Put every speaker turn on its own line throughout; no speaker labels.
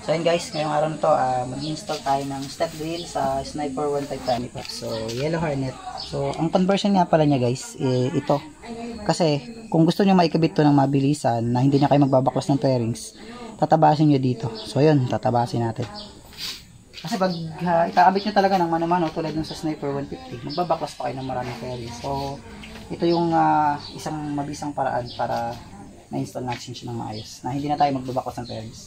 So yun guys, ngayong araw na to, uh, mag-install tayo ng step drill sa Sniper 155 So, Yellow Hornet. So, ang conversion nga pala niya guys, eh, ito. Kasi, kung gusto niyo maikabit to ng mabilisan na hindi na kayo magbabaklas ng pairings, tatabasin niyo dito. So, yun, tatabasin natin. Kasi pag uh, ikakabit nyo talaga ng mano-mano tulad ng sa Sniper 150, magbabaklas pa kayo ng maraming pairings. So, ito yung uh, isang mabisang paraan para na-install natin siya ng maayos na hindi na tayo magbabaklas ng pairings.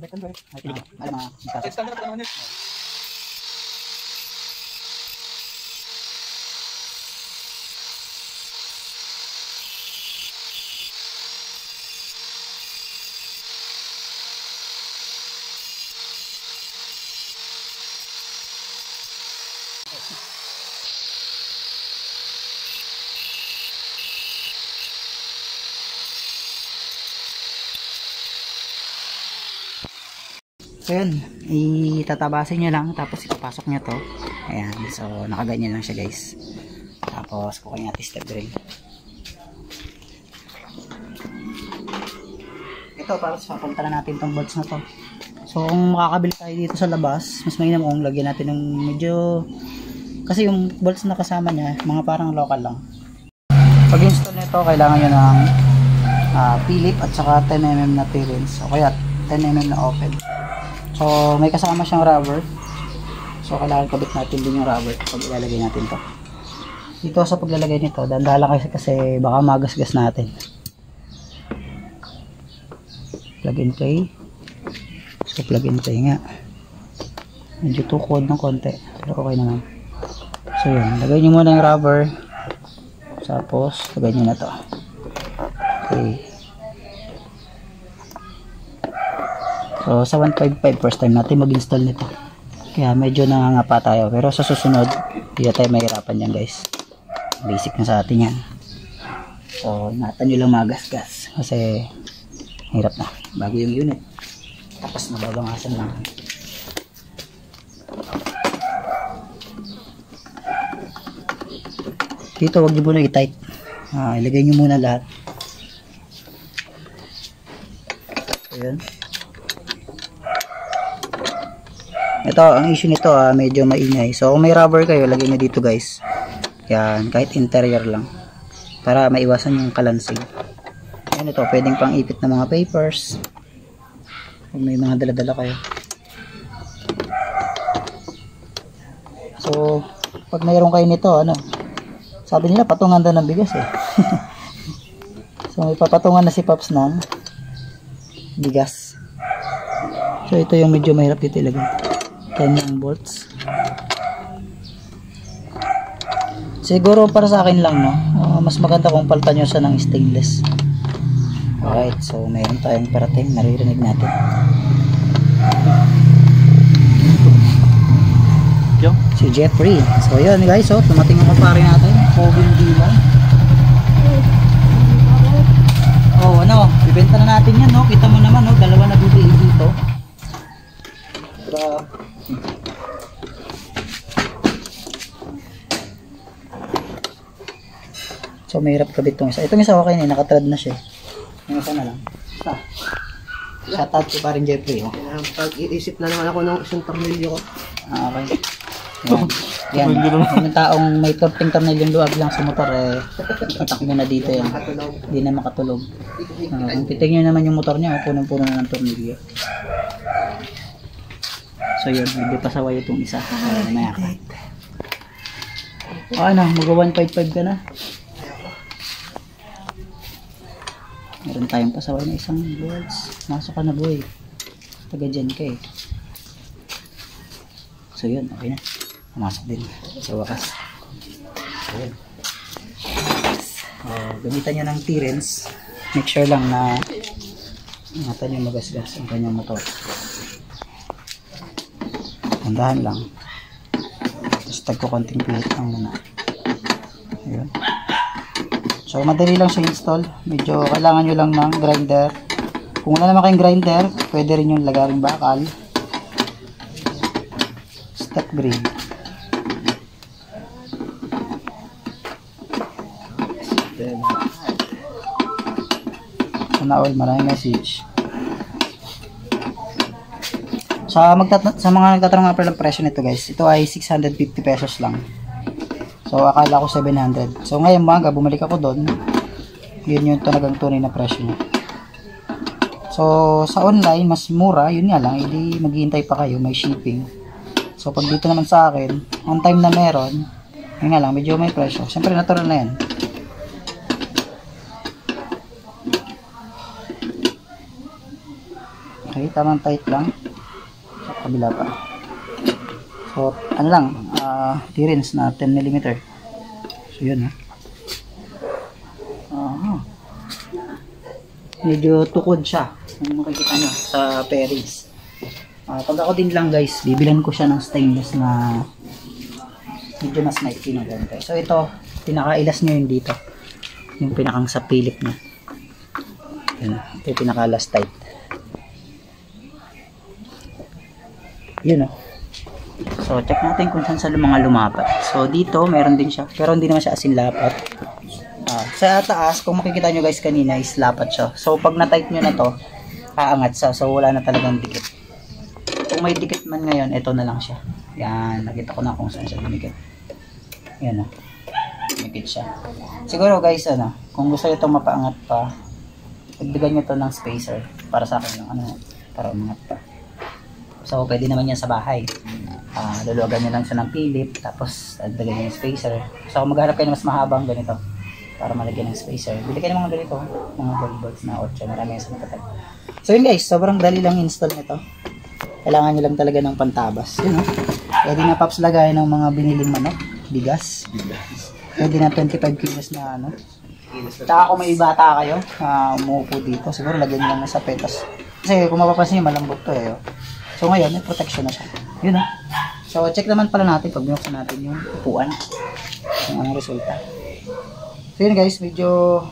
Convert, convert. Ay, tingnan. Alam mga magkasa. So yun, itatabasin nyo lang tapos ipapasok nyo to. Ayan, so nakaganyan lang siya guys. Tapos kukuha natin step drill. Ito para sa papunta na natin tong bolts na to. So kung makakabili tayo dito sa labas, mas mainam kung lagyan natin ng medyo kasi yung bolts na kasama niya, mga parang local lang. Pag install nito, kailangan nyo ng uh, Philip at saka 10mm na T-rings o kaya 10mm na open. So, may kasama siyang rubber. So, kailangan kabit natin din yung rubber pag ilalagay natin to. Dito sa paglalagay nito, dandala kasi kasi baka magasgas natin. Plug and play. So, plug and play nga. Medyo tukod ng konti. Pero okay naman. So, yun. Lagay nyo muna yung rubber. Tapos, lagay nyo na to. Okay. So, sa 155 first time natin mag-install nito. Kaya medyo nangangapa tayo. Pero sa susunod, hindi tayo mahirapan yan guys. Basic na sa atin yan. So, ingatan nyo lang magasgas. Kasi, hirap na. Bago yung unit. Tapos mababangasan lang. Dito, wag nyo muna i-tight. Ah, ilagay nyo muna lahat. Ayan. Ito, ang issue nito ah, medyo maingay. So, kung may rubber kayo, lagay nyo dito guys. Yan, kahit interior lang. Para maiwasan yung kalansing. Yan ito, pwedeng pang ipit ng mga papers. Kung may mga daladala kayo. So, pag mayroon kayo nito, ano, sabi nila patungan daw ng bigas eh. so, may papatungan na si Pops ng bigas. So, ito yung medyo mahirap dito ilagay. 10 volts. Siguro para sa akin lang, no? Uh, mas maganda kung palitan nyo siya ng stainless. Alright, so mayroon tayong parating. Naririnig natin.
Yo.
Si Jeffrey. So, yun guys, oh, tumating ang kapare natin. Kovin Dilan. Oh, ano, bibenta na natin yan, no? Kita mo naman, no? Dalawa na bibili dito. So, mahirap kabit itong isa. Itong isa okay na, nakatrad na siya. Yung isa na lang. Basta. Shoutout ko pa rin Jeffrey, oh.
Kaya Pag-iisip na naman ako ng isang tornilyo ko.
Ah, okay. Yan. Yan. Yung taong may torping tornilyong luwag lang sa motor, eh, itak mo na dito yan. Hindi na makatulog. Uh, kung titignan nyo naman yung motor niya, oh, punong-puno na ng tornilyo. So yun, hindi pasaway itong isa. So, mamaya ka. O ano, mag 155 ka na. Meron tayong pasaway na isang volts. Masok ka na boy. Taga dyan ka eh. So yun, okay na. Pumasok din sa wakas. So yun. Uh, gamitan nyo ng T-Rens. Make sure lang na ingatan nyo magasgas ang kanyang motor. Tandahan lang. Tapos tagko konting pilit lang muna. Ayun. So, madali lang siya install. Medyo kailangan nyo lang ng grinder. Kung wala naman kayong grinder, pwede rin yung lagaring bakal. Step grade. Then, sana all, maraming message. Sa, magtat sa mga nagtatanong nga pala ng presyo nito guys, ito ay 650 pesos lang. So, akala ko 700. So, ngayon mga bumalik ako doon. Yun yung talagang tunay na presyo niya. So, sa online, mas mura. Yun nga lang, hindi maghihintay pa kayo. May shipping. So, pag dito naman sa akin, on time na meron, yun nga lang, medyo may presyo. Siyempre, natural na yan. Okay, tamang tight lang. Kabila pa. So, ano lang, uh, T-Rins na 10 mm. So, yun ha. Aha. Medyo tukod siya. Kung makikita nyo sa pairings. Uh, pag ako din lang guys, bibilan ko siya ng stainless na medyo mas maiksi ng konti. So, ito, pinakailas nyo yun dito. Yung pinakang sa pilip niya. Yun, ito yung pinaka last tight. Yun oh. So, check natin kung saan sa mga lumapat. So, dito, meron din siya. Pero hindi naman siya asin lapat. Ah, sa taas, kung makikita nyo guys kanina, is lapat siya. So, pag na-tight nyo na to, aangat siya. So, wala na talagang dikit. Kung may dikit man ngayon, ito na lang siya. Yan, nakita ko na kung saan siya dumikit. Yan oh. Dumikit siya. Siguro guys, ano, kung gusto nyo itong mapaangat pa, dagdagan nyo to ng spacer. Para sa akin ano, para umangat pa. So, pwede naman yan sa bahay. Uh, luluwagan nyo lang siya ng pilip, tapos dagdagan nyo yung spacer. So, kung maghanap kayo ng mas mahabang ganito, para malagyan ng spacer, bili kayo ng mga ganito, mga gold bolts na 8, marami yan sa matatag. So, yun guys, sobrang dali lang install nito. Kailangan nyo lang talaga ng pantabas. Yun, no? Pwede na paps lagay ng mga biniling manok, bigas. Pwede na 25 kilos na ano. Tsaka kung may bata kayo, uh, umuupo dito, siguro lagyan nyo lang sa petas. Kasi kung mapapansin nyo, malambot to eh. Oh. So ngayon, may protection na siya. Yun na. So check naman pala natin pag binuksan natin yung upuan. Kung anong resulta. So yun guys, medyo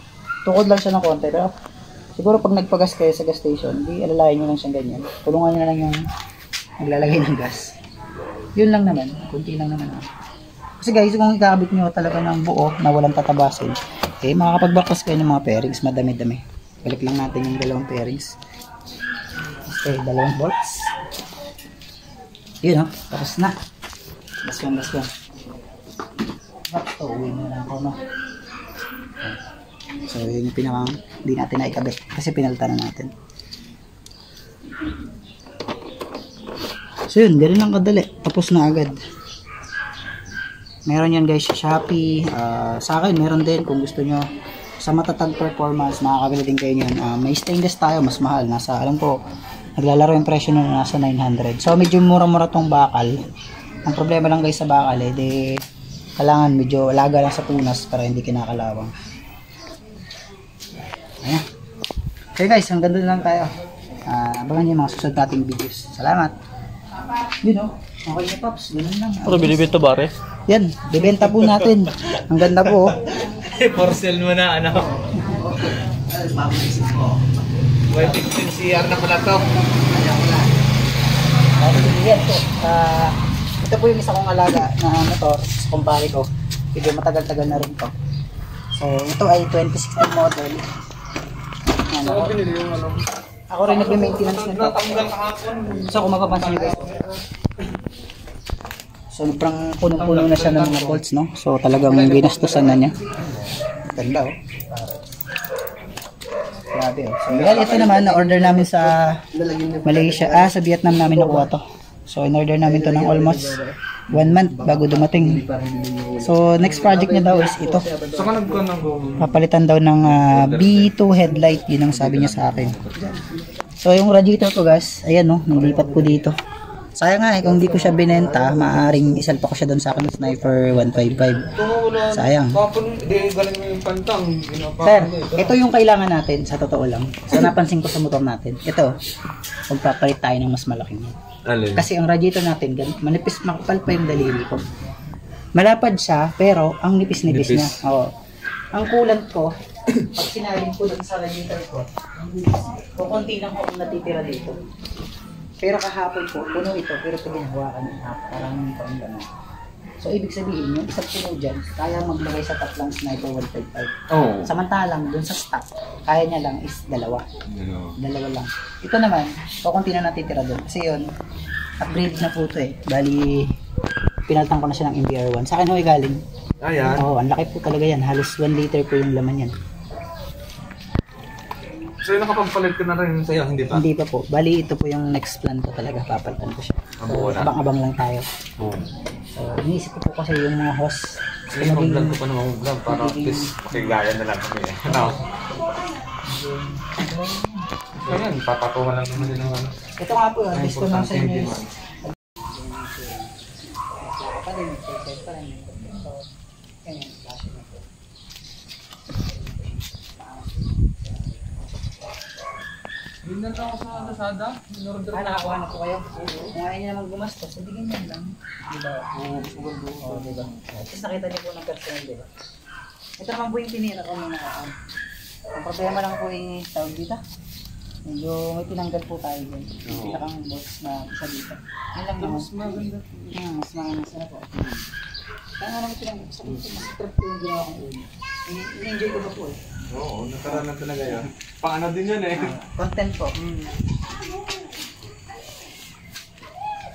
tukod lang siya ng konti. Pero siguro pag nagpagas kayo sa gas station, di alalayan nyo lang siyang ganyan. Tulungan nyo na lang yung naglalagay ng gas. Yun lang naman. Kunti lang naman. Kasi guys, kung ikakabit nyo talaga ng buo na walang tatabasin, eh makakapagbakas kayo ng mga pairings, madami-dami. Balik lang natin yung dalawang pairings. Okay, dalawang bolts. Yun o, oh, tapos na. Baswan, baswan. Bakto, uwi mo lang ko, no? So, yun yung pinakang hindi natin naikabit kasi pinalta na natin. So, yun, ganun lang kadali. Tapos na agad. Meron yan guys sa Shopee. Uh, sa akin, meron din kung gusto nyo sa matatag performance, makakabili din kayo yan. Uh, may stainless tayo, mas mahal. Nasa, alam ko, naglalaro yung presyo na nasa 900 so medyo mura-mura tong bakal. Ang problema lang guys sa bakal eh di kailangan medyo laga lang sa punas para hindi kinakalawang. Ayan. Okay guys hanggang doon lang tayo. Uh, abangan nyo yung mga susunod nating videos. Salamat. Yun o okay na pops. Ganun lang.
Pero binibenta ba re?
yan bibenta po natin. Ang ganda po oh.
Porcel mo na ano Pwede ko yung CR na pala to.
Yan po. Uh, ito po yung isa kong alaga na motor sa kumpare ko. Medyo matagal-tagal na rin to. So, ito ay 2016 model. Yan, ako, ako rin nag-maintenance nito. So, kung mapapansin nyo guys. So, parang punong-puno na siya ng mga bolts, no? So, talagang ginastusan na niya. Ganda, oh. Grabe oh. So, well, ito naman na order namin sa Malaysia. Ah, sa Vietnam namin nakuha to. So, in-order namin to ng almost one month bago dumating. So, next project niya daw is ito.
So ka nagko nang go.
Papalitan daw ng ah, B2 headlight. Yun ang sabi niya sa akin. So, yung radiator ko guys, ayan no, nilipat ko dito. Sayang nga eh, kung hindi ko siya binenta, maaaring isalpa ko siya doon sa akin Sniper 155. Sayang. Sir, ito yung kailangan natin sa totoo lang. So napansin ko sa motor natin. Ito, magpapalit tayo ng mas malaking.
Alin?
Kasi ang radiator natin, manipis makapal pa yung daliri ko. Malapad siya, pero ang nipis-nipis
Nipis.
niya. Oo. Ang coolant ko, pag sinalin ko dun sa radiator ko, kukunti lang ko ang natitira dito. Pero kahapon po, puno ito, pero pag hinahawakan ng half, parang parang gano'n. So, ibig sabihin, yung isang puno dyan, kaya maglagay sa tatlong sniper 155.
Oo.
Samantalang, dun sa stock, kaya niya lang is dalawa. Dalawa lang. Ito naman, kukunti na natitira doon. Kasi yun, upgrade na po ito eh. Bali, pinaltan ko na siya ng MBR1. Sa akin ho galing.
Ayan.
Oo, ang laki po talaga yan. Halos 1 liter po yung laman yan.
So yung nakapagpalit ka na rin sa'yo, hindi pa?
Hindi pa po. Bali, ito po yung next plan ko talaga. Papalitan ko siya. So, abang-abang lang tayo.
Oo.
So, iniisip ko po kasi yung mga host.
Sige, mag-vlog ko pa naman mag-vlog para at least makigaya na lang kami. Ano? Ayan, papatungan lang naman nila ano.
Ito nga po, ang gusto lang sa inyo
Importante
is...
din,
Pa rin, side pa rin. So, ganyan, klase na po.
Hindi na ako sa Lazada. In-order
Ah, nakakuha na po kayo. Kung ayaw niya naman gumastos, bigyan niya lang. Diba? Oo, oh, diba? Tapos nakita niyo po ng personal, diba? Ito naman po yung tinira ko mga nakaan. Ang problema lang po yung tawag dito. Medyo may tinanggal po tayo dun. Yung pinakang box na isa dito. Yun lang naman.
Mas maganda.
Hmm, mas maangas na po. Kaya nga naman tinanggal. Sa dito, mas trip ko yung ginawa kong ulo. In- In-enjoy ko pa po eh.
Oo, nakaraan na talaga yun. Pang ano din yun eh.
Content po.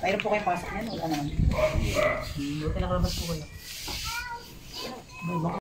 Mayroon po kayong pasok yan, wala naman. Hmm, buti nakalabas po kayo.